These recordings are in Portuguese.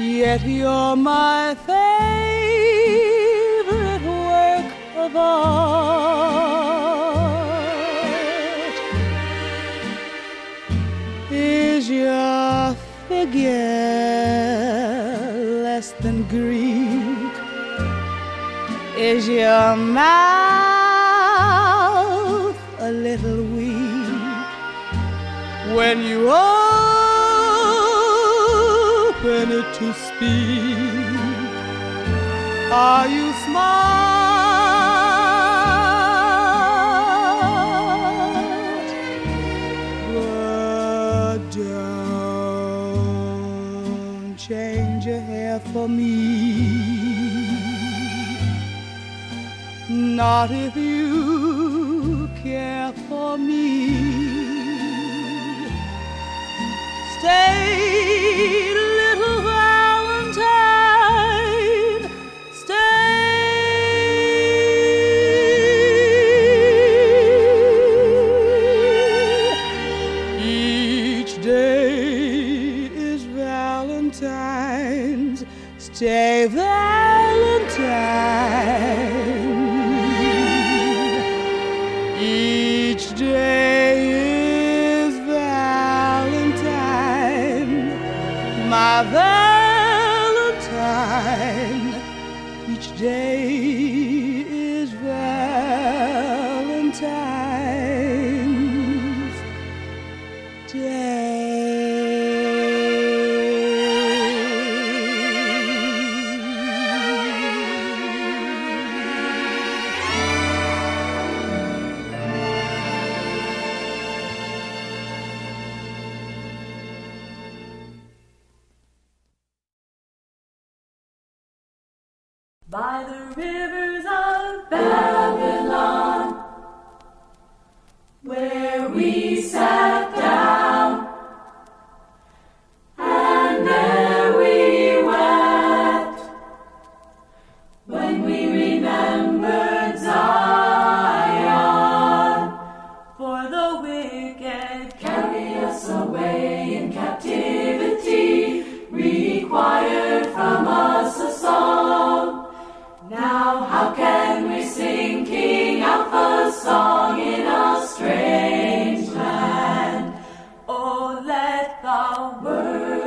Yet you're my favorite work of art. Is your figure less than Greek? Is your mouth a little weak when you open it to speak? Are you smart? But don't change your hair for me. Not if you By the rivers word.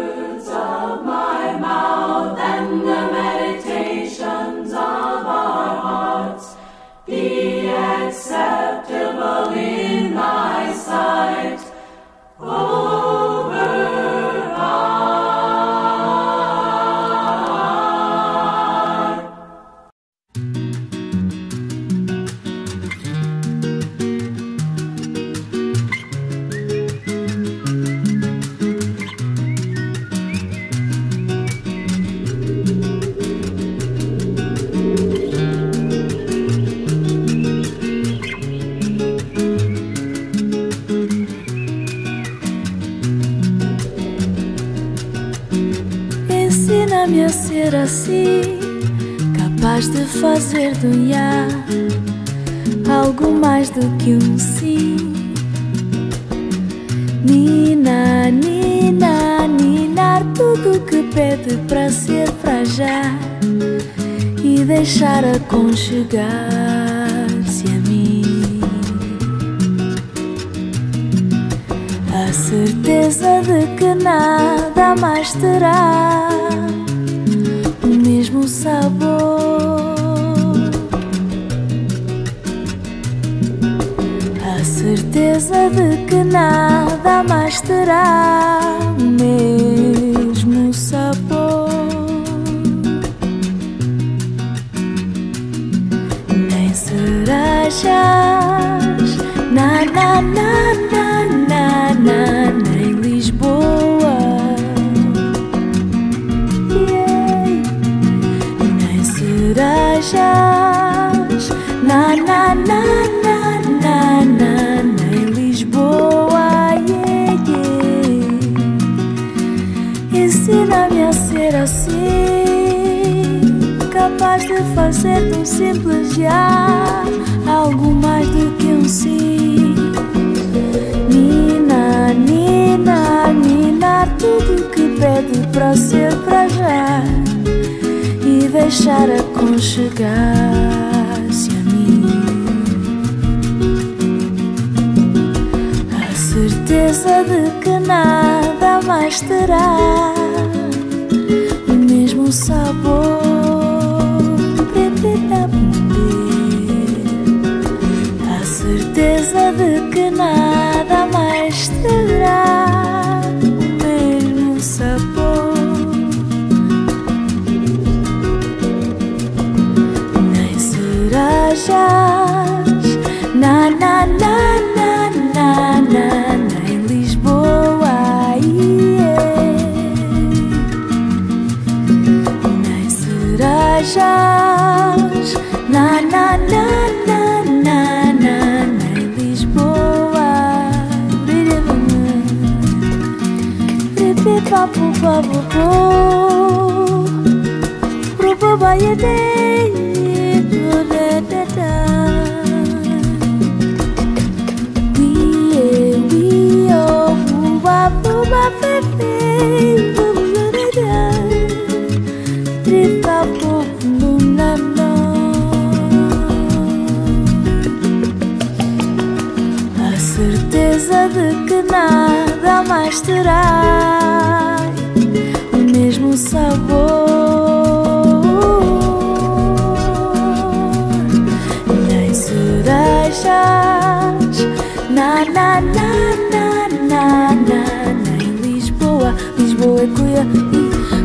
Assim, capaz de fazer do nha algo mais do que um sim. Nina, Nina, ninar tudo que pede para ser para já e deixar aconchegar-se a mim. A certeza de que nada mais terá mesmo sabor. A certeza de que nada mais terá mesmo sabor. Nem cerejas, na na na na na na, estejas na na na na na na, na em Lisboa, yeah, yeah. ensina-me a ser assim, capaz de fazer um simples já algo mais do que um sim. Nina, Nina, Nina, tudo que pede para ser para já deixar aconchegar-se a mim. A certeza de que nada mais terá certeza de que nada mais terá o mesmo sabor. Nem cerejas, na na na na na na, nem Lisboa, Lisboa é cuia,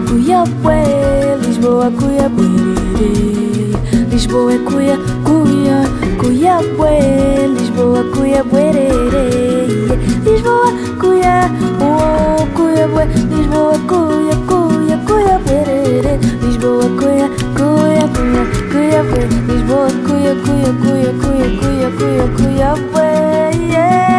cuia Lisboa cuia Lisboa é cuia, cuia, cuia Lisboa cuia Lisboa cuia, oh cuia bué, Lisboa cuia, cuia, cuia buerere, Lisboa cuia, cuia, cuia, cuia Lisboa cuia, cuia, cuia, cuia, cuia, cuia, cuia bué, yeah,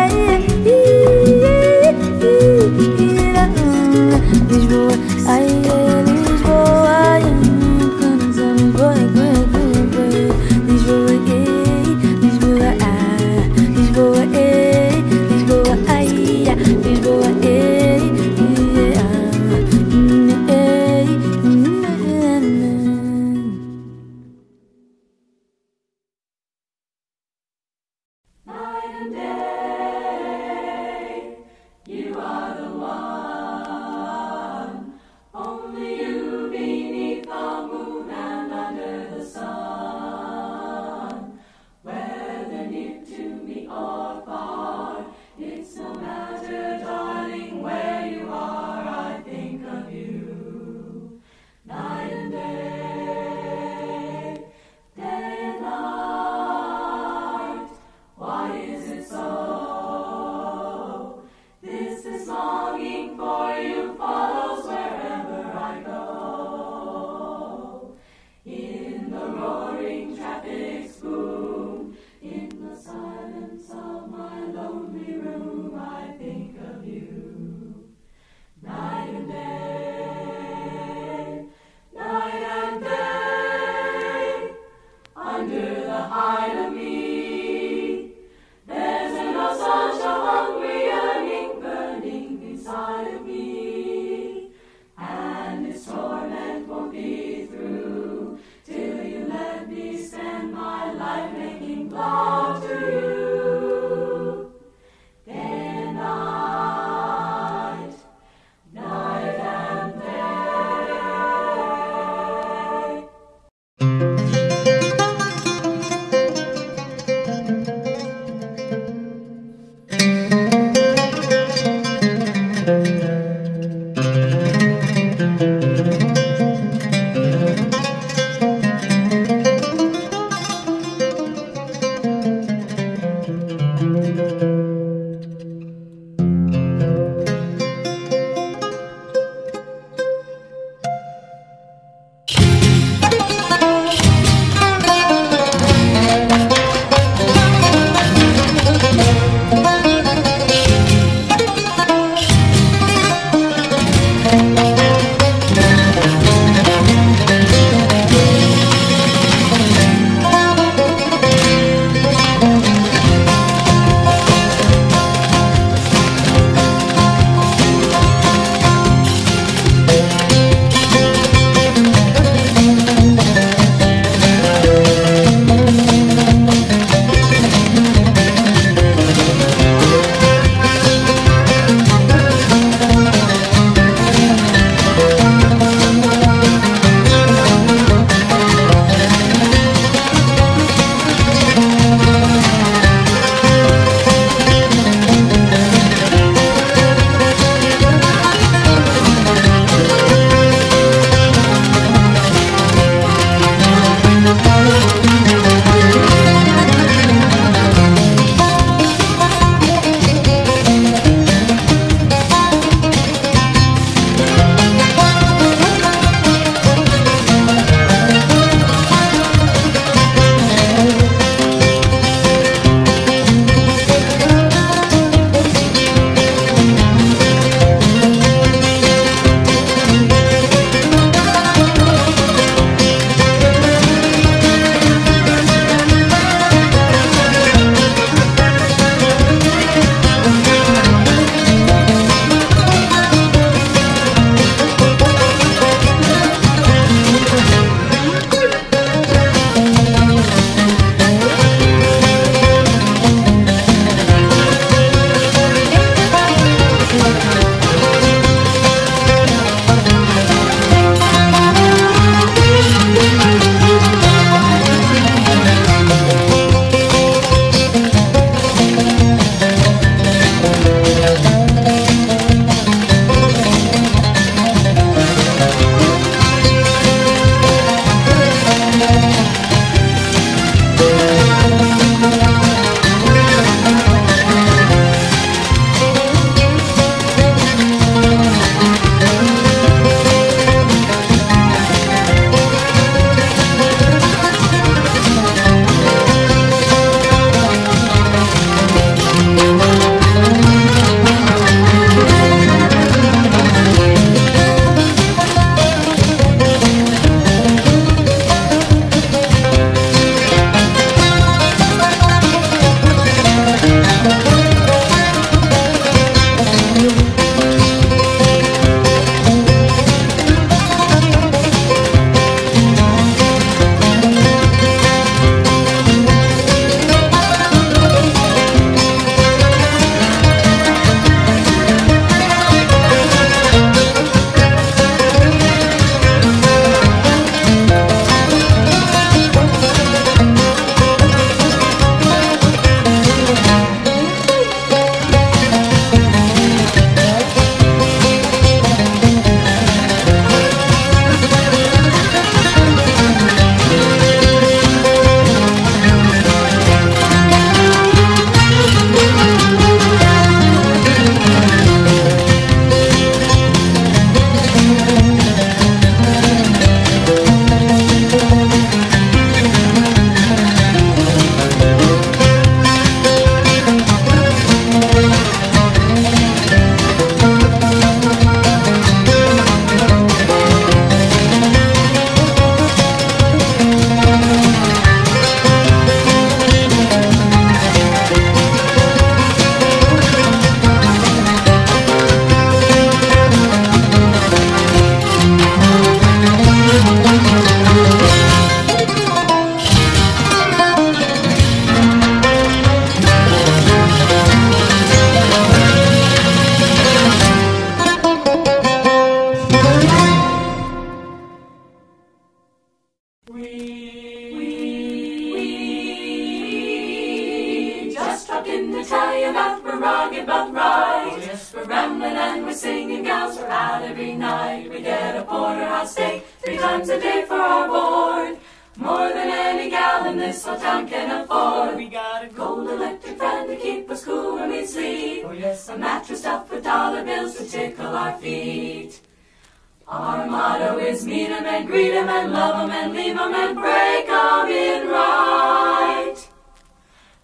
and greet 'em and love 'em and leave 'em and break 'em in right.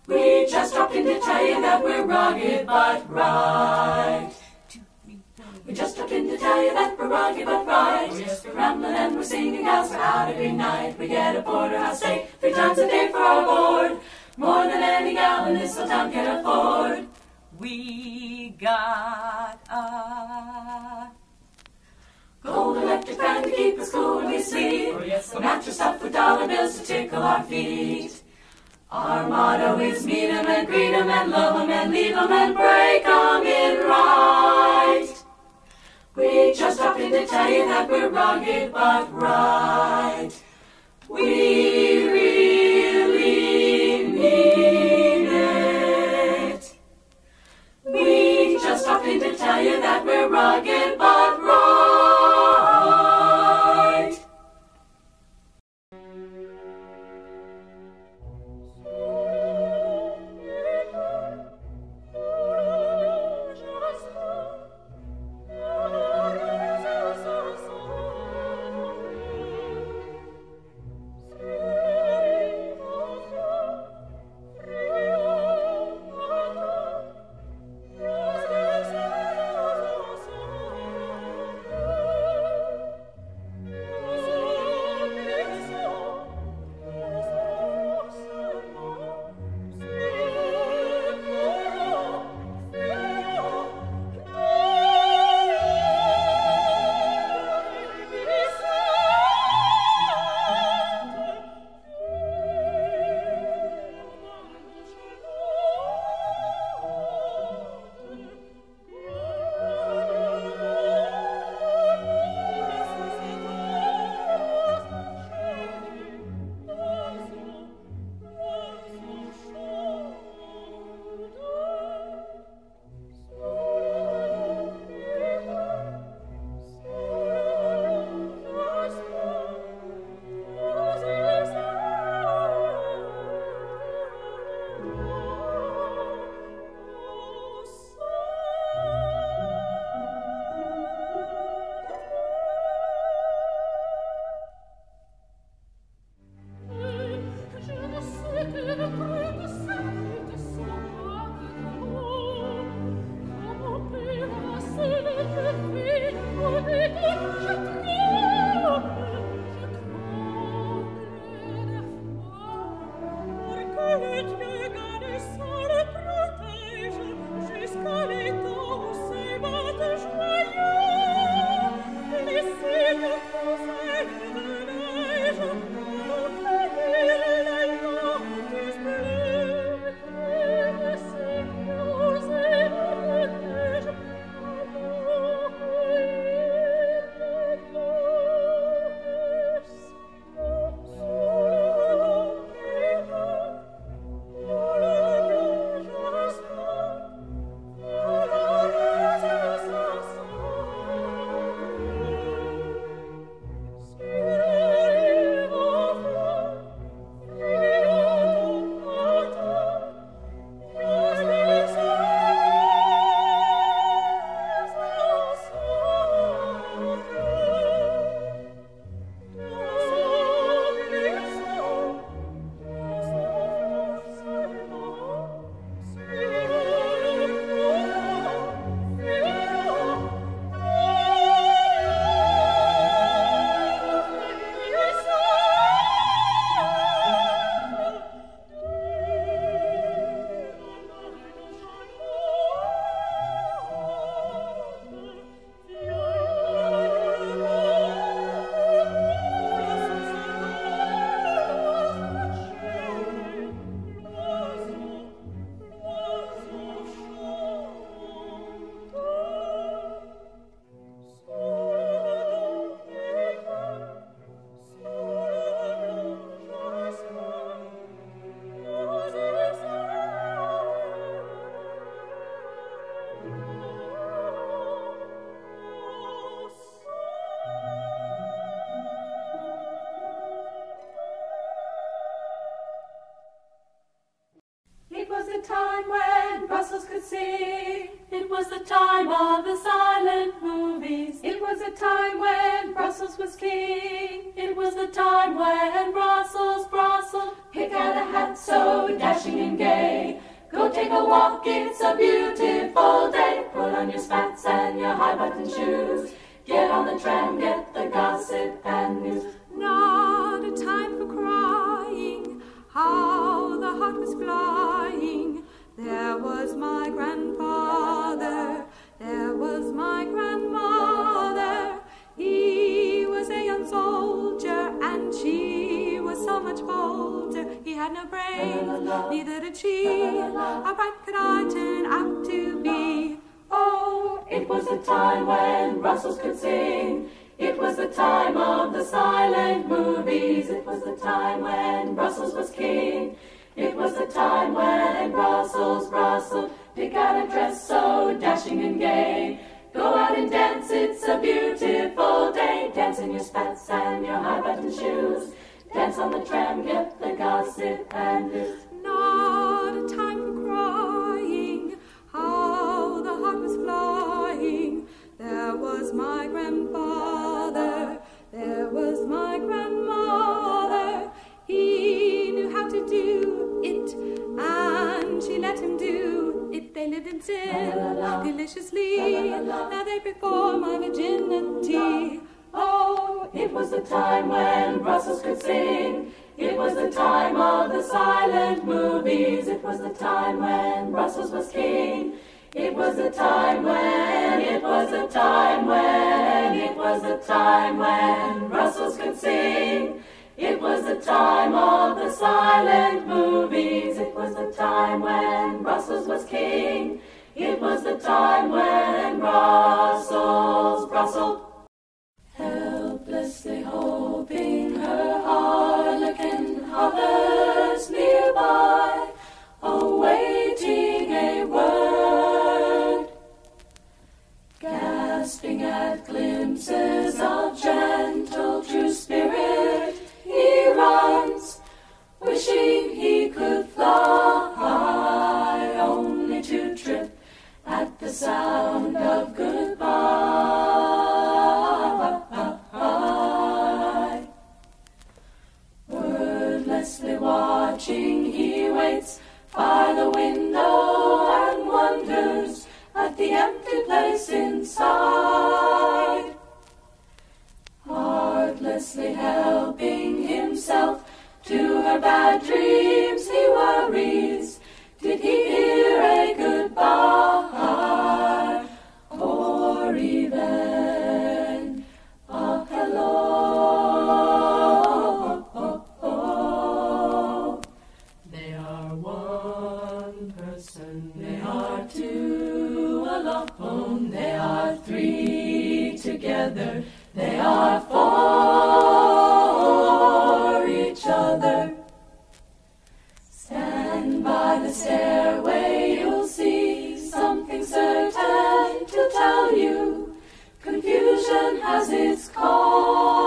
We just dropped in to tell you that we're rugged but right. We just dropped in to tell you that we're rugged but right. We're rambling and we're singing gals. We're out every night. We get a porterhouse steak three times a day for our board. More than any gal in this whole town can afford. We got a Gold electric fan to keep us cool when we sleep. Oh, yes, a mattress stuffed with dollar bills to tickle our feet. Our motto is meet 'em and greet 'em and love 'em and leave 'em and break 'em in right. We just dropped in to tell you that we're rugged but right. We really mean it. We just dropped in to tell you that we're rugged but Brussels could sing. It was the time of the silent movies. It was a time when Brussels was king. It was the time when Brussels, Brussels, pick out a hat so dashing and gay. Go take a walk, it's a beautiful day. Put on your spats and your high button shoes. Get on the tram, get was so much bolder. He had no brain, neither did she. How bright could I turn out to be? Oh, it was the time when Brussels could sing. It was the time of the silent movies. It was the time when Brussels was king. It was the time when Brussels, Brussels, pick out a dress so dashing and gay. Go out and dance, it's a beautiful day. Dance in your spats and your high button shoes. Dance on the tram, get the gossip and it's Not a time for crying, how the heart was flying. There was my grandfather, there was my grandmother. He knew how to do it, and she let him do it. They lived in sin deliciously. Now they before my virginity. Oh, it was the time when Brussels could sing. It was the time of the silent movies. It was the time when Brussels was king. It was the time when, it was the time when, it was the time when Brussels could sing. It was the time of the silent movies. It was the time when Brussels was king. It was the time when Brussels, Brussels, gasping at glimpses of gentle true spirit. He runs, wishing he could fly, only to trip at the sound of goodbye. Wordlessly watching, he waits by the window and wonders at the empty place inside. Heartlessly helping himself to her bad dreams, he worries. as it's called.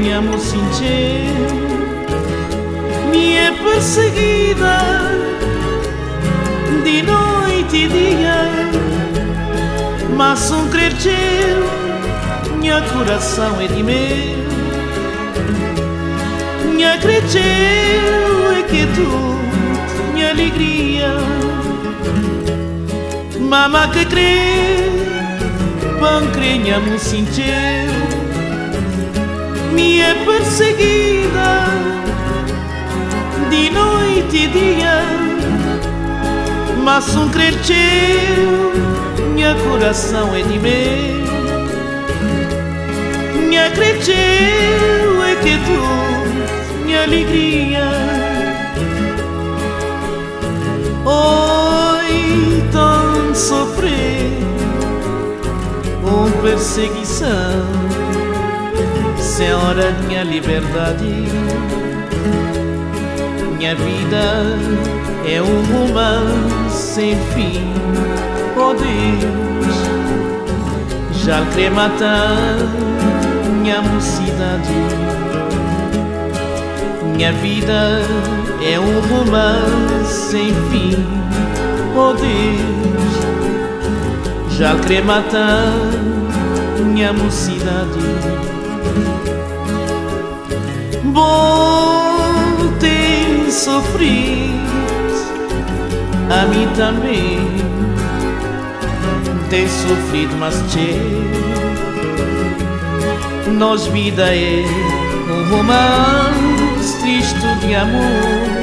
Quando crianhamos sincher minha perseguida de noite e dia mas um crer minha coração é de meu. Minha creteu é que tu, minha alegria. Mama que crê, pão crenha me sentiu Minha perseguida de noite e dia Mas um cresceu, minha coração é de meu Minha cresceu é que tu, minha alegria Oi, tão sofrer uma perseguição Senhora, minha liberdade minha vida é um romance sem fim. Oh Deus, já quer matar minha mocidade. Minha vida é um romance sem fim. Oh Deus, já quer matar minha mocidade. Bom tem sofrido, a mim também tem sofrido, mas tchê, nós vida é um romance triste de amor.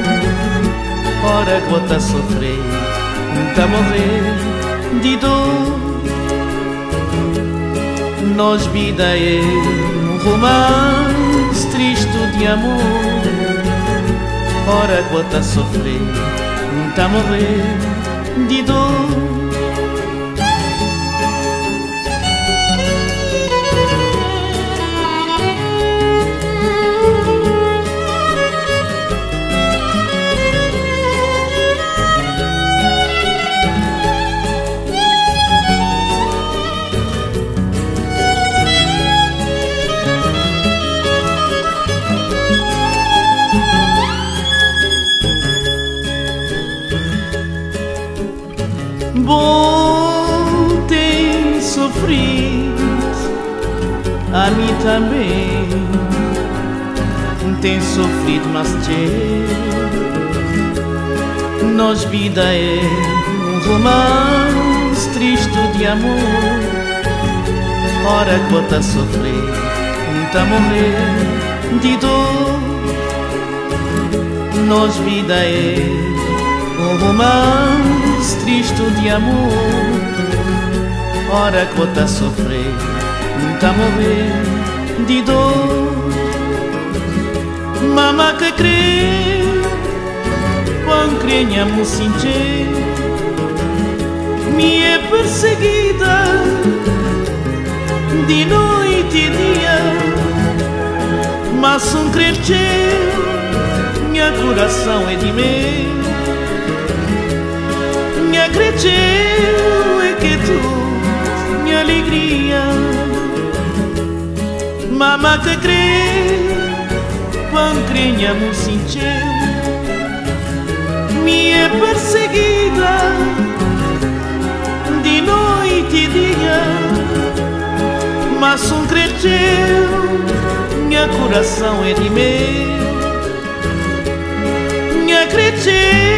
Ora gota sofrer, tá morrer de dor. Nós vida é um romance triste de amor. Ora gota a sofrer, tá a morrer de dor bom tem sofrido, a mim também tem sofrido, mas tchê, nós vida é um romance triste de amor. Ora que sofrer, tá a morrer de dor. Nós vida é um romance triste de amor. Ora que bota a sofrer, tá a morrer de dor. Mama que crê, quando crenha me sentir Me é perseguida de noite e dia. Mas um cresceu minha coração é de meu Cresceu que tu, minha alegria. Mama que crê, quando crenha me sentiu Minha perseguida de noite e dia Mas um cresceu, minha coração é de meu minha cresceu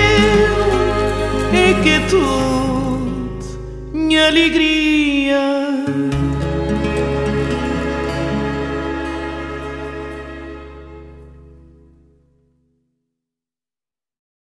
minha alegria